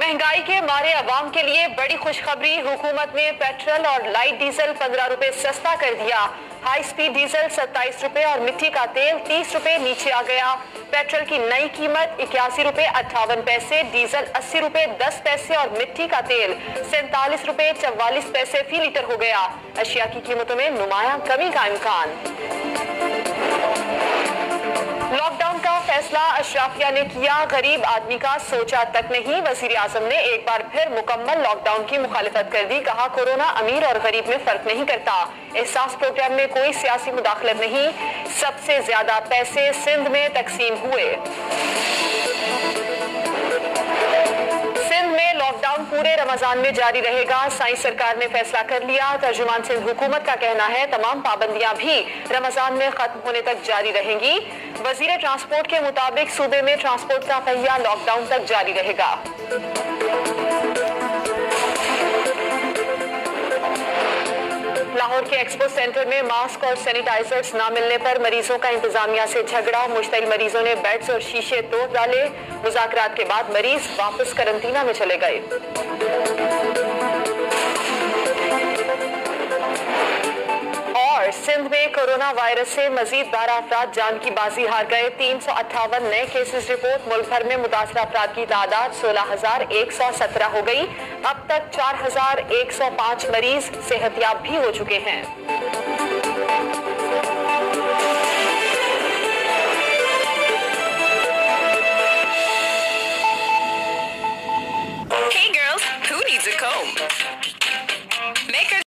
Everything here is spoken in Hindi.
महँगाई के मारे अवाम के लिए बड़ी खुशखबरी, हुकूमत ने पेट्रोल और लाइट डीजल पंद्रह रुपए सस्ता कर दिया। हाई स्पीड डीजल सत्ताईस रुपए और मिट्टी का तेल तीस रुपए नीचे आ गया। पेट्रोल की नई कीमत इक्यासी रुपए अट्ठावन पैसे, डीजल अस्सी रुपए दस पैसे और मिट्टी का तेल सैतालीस रुपए चवालीस पैसे फ़ी लीटर हो गया। अशिया की कीमतों में नुमाया कमी का इम्कान। फैसला, अशराफिया ने किया, गरीब आदमी का सोचा तक नहीं। वज़ीर आज़म ने एक बार फिर मुकम्मल लॉकडाउन की मुखालफत कर दी, कहा, कोरोना अमीर और गरीब में फ़र्क नहीं करता। एहसास प्रोग्राम में कोई सियासी मुदाखलत नहीं। सबसे ज़्यादा पैसे सिंध में तकसीम हुए। पूरे रमज़ान में जारी रहेगा। साइंस सरकार ने फैसला कर लिया। तर्जुमान सिंह हुकूमत का कहना है, तमाम पाबंदियाँ भी रमज़ान में खत्म होने तक जारी रहेंगी। वज़ीर ट्रांसपोर्ट के मुताबिक सूबे में ट्रांसपोर्ट का पहिया लॉकडाउन तक जारी रहेगा। लाहौर के एक्सपो सेंटर में मास्क और सैनिटाइजर्स न मिलने पर मरीजों का इंतजामिया से झगड़ा। मुश्तल मरीजों ने बेड्स और शीशे तोड़ डाले। मुजाकर के बाद मरीज़ वापस करंतना में चले गए। सिंध में कोरोना वायरस से मजीद बारह अफराध जान की बाजी हार गए। तीन सौ अट्ठावन नए केसेस रिपोर्ट मुल्क भर में मुतासर अफराद की तादाद सोलह हज़ार एक सौ सत्रह हो गई। अब तक चार हज़ार एक सौ पाँच मरीज़ सेहतियाब भी हो चुके हैं। Hey girls, who needs a comb?